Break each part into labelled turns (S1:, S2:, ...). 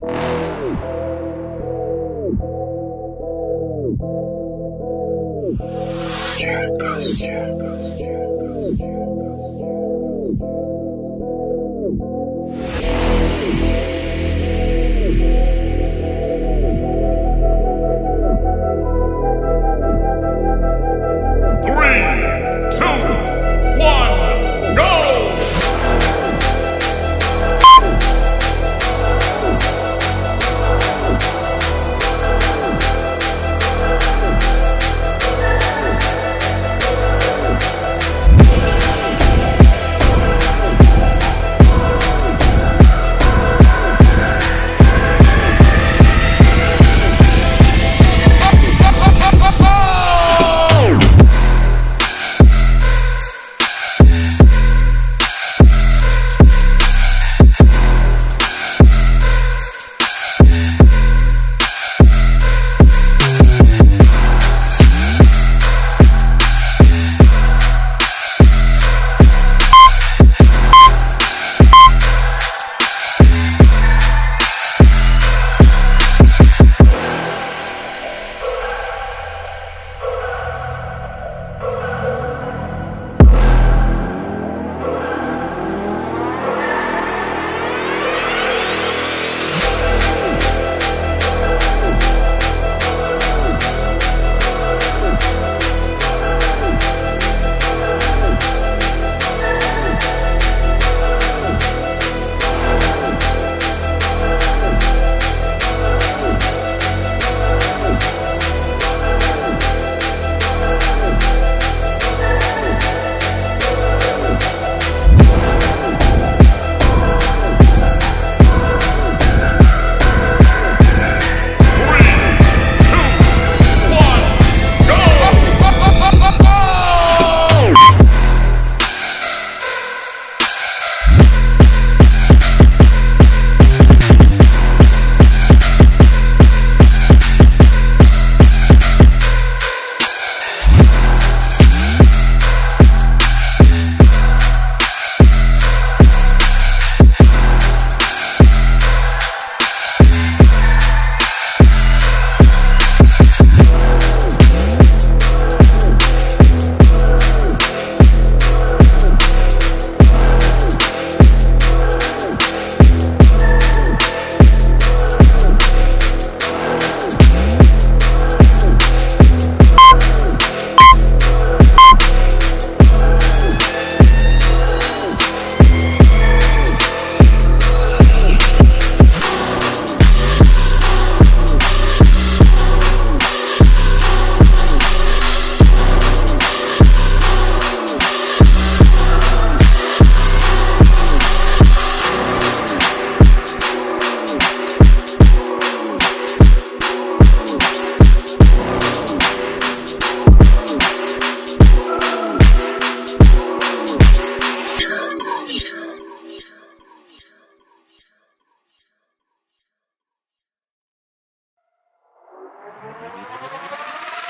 S1: Three,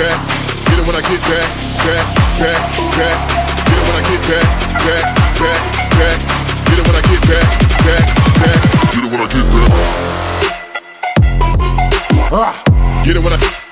S2: back, get it when I get back, back, back, back. Get it when I get back, back, back, back. Get it when I get back, back, back. Get it when I get back. Ah. Get it when I.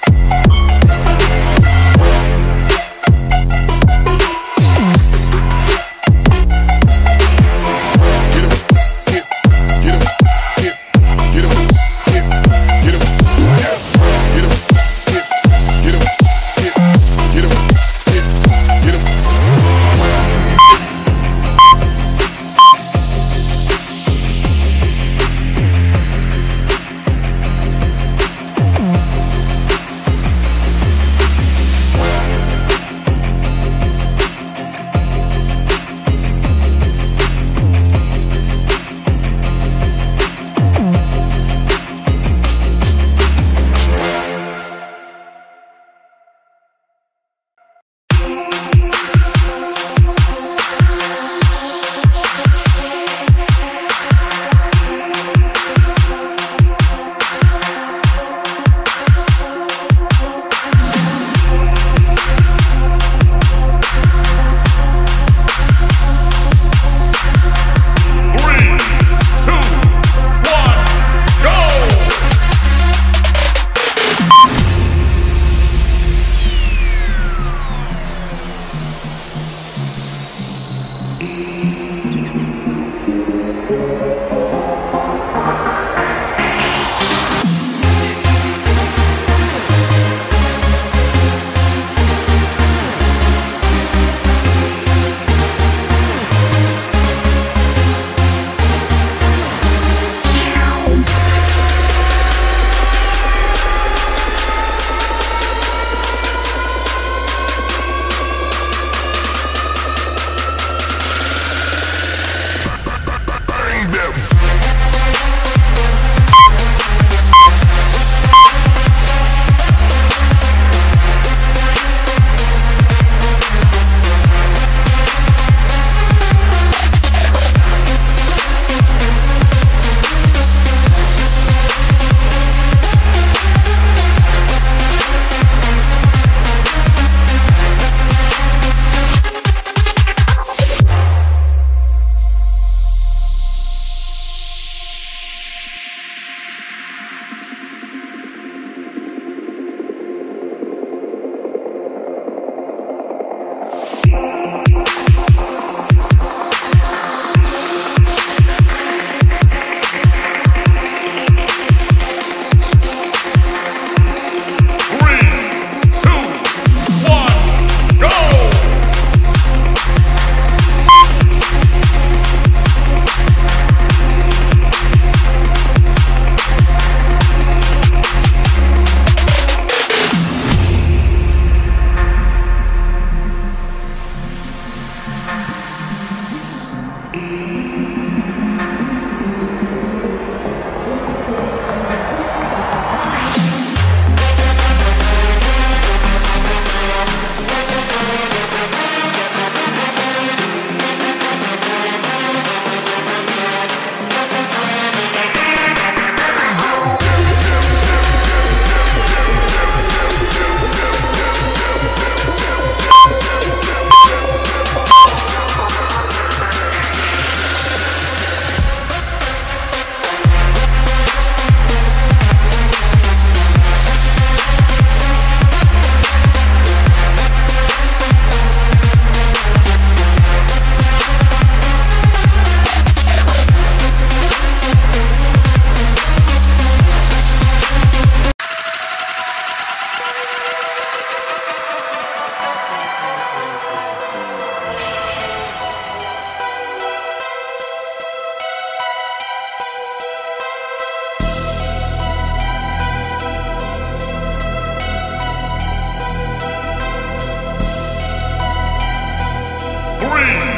S1: Three,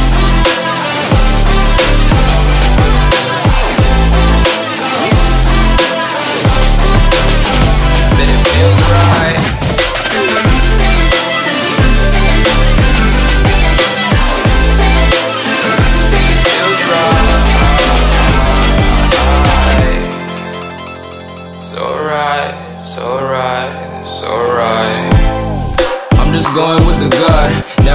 S1: Feels right.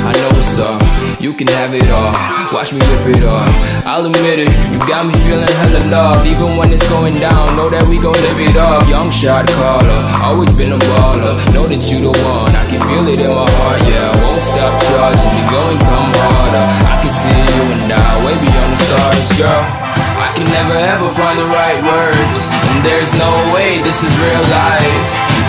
S1: I know what's up, you can have it all. Watch me rip it off. I'll admit it, you got me feeling hella loved. Even when it's going down, know that we gon' live it up. Young shot caller, always been a baller. Know that you the one, I can feel it in my heart. Yeah, I won't stop charging, you go and come harder. I can see you and I, way beyond the stars, girl. I can never ever find the right words, and there's no way this is real life.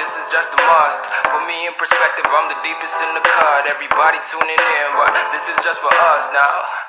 S1: This is just a must. Put me in perspective, I'm the deepest in the cut. Everybody tuning in, but this is just for us now.